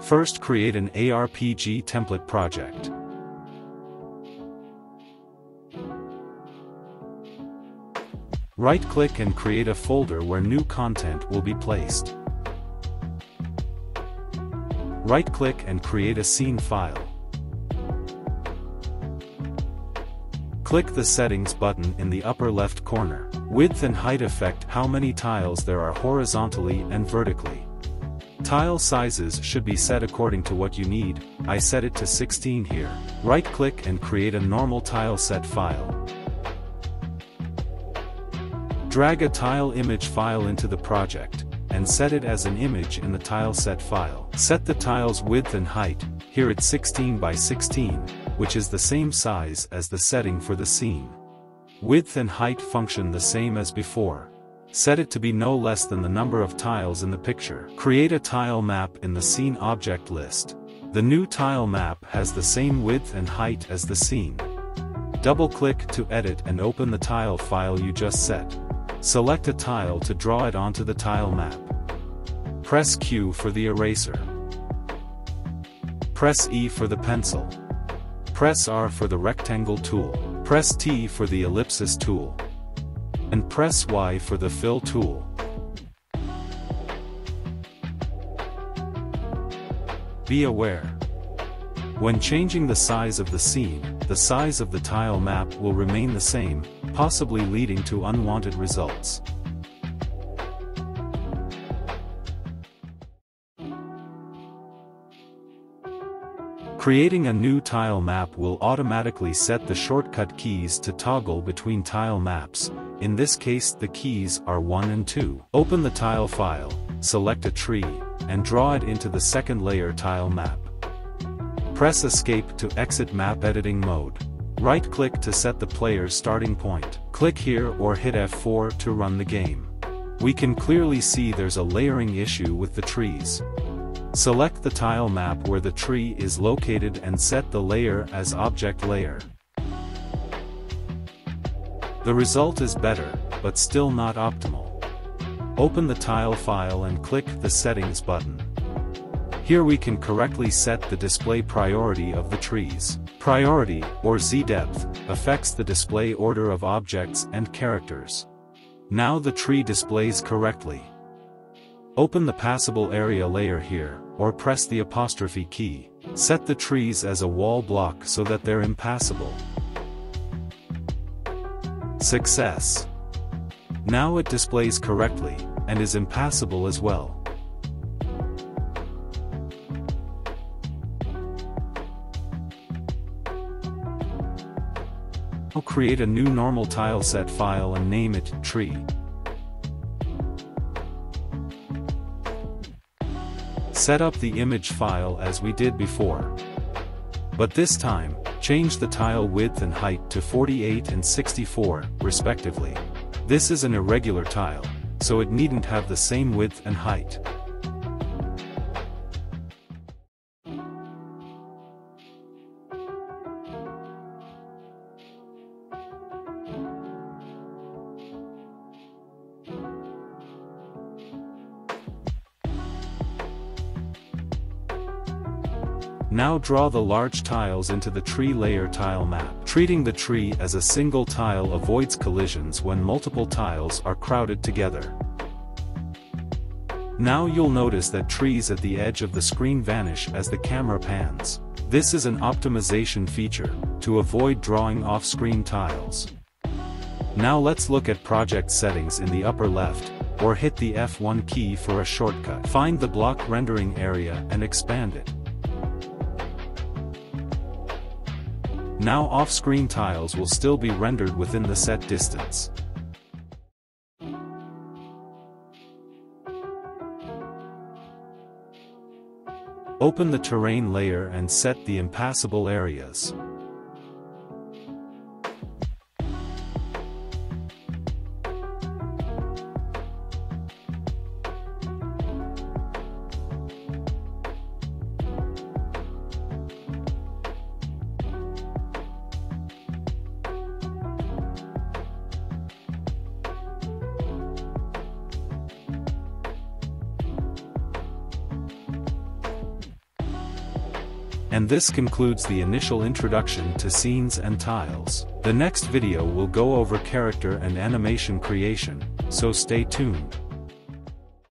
First create an ARPG template project. Right-click and create a folder where new content will be placed. Right-click and create a scene file. Click the Settings button in the upper left corner. Width and height affect how many tiles there are horizontally and vertically. Tile sizes should be set according to what you need, I set it to 16 here. Right-click and create a normal tile set file. Drag a tile image file into the project, and set it as an image in the tile set file. Set the tile's width and height, here it's 16 by 16, which is the same size as the setting for the scene. Width and height function the same as before. Set it to be no less than the number of tiles in the picture. Create a tile map in the scene object list. The new tile map has the same width and height as the scene. Double-click to edit and open the tile file you just set. Select a tile to draw it onto the tile map. Press Q for the eraser. Press E for the pencil. Press R for the rectangle tool. Press T for the ellipsis tool. And press Y for the fill tool. Be aware. When changing the size of the scene, the size of the tile map will remain the same, possibly leading to unwanted results. Creating a new tile map will automatically set the shortcut keys to toggle between tile maps, in this case the keys are 1 and 2. Open the tile file, select a tree, and draw it into the second layer tile map. Press escape to exit map editing mode. Right-click to set the player's starting point. Click here or hit F4 to run the game. We can clearly see there's a layering issue with the trees. Select the tile map where the tree is located and set the layer as object layer. The result is better, but still not optimal. Open the tile file and click the settings button. Here we can correctly set the display priority of the trees. Priority, or z-depth, affects the display order of objects and characters. Now the tree displays correctly. Open the passable area layer here, or press the apostrophe key. Set the trees as a wall block so that they're impassable. Success! Now it displays correctly, and is impassable as well. I'll create a new normal tile set file and name it tree. Set up the image file as we did before. But this time, change the tile width and height to 48 and 64, respectively. This is an irregular tile, so it needn't have the same width and height. Now draw the large tiles into the tree layer tile map. Treating the tree as a single tile avoids collisions when multiple tiles are crowded together. Now you'll notice that trees at the edge of the screen vanish as the camera pans. This is an optimization feature, to avoid drawing off-screen tiles. Now let's look at project settings in the upper left, or hit the F1 key for a shortcut. Find the block rendering area and expand it. Now off-screen tiles will still be rendered within the set distance. Open the terrain layer and set the impassable areas. And this concludes the initial introduction to scenes and tiles. The next video will go over character and animation creation, so stay tuned.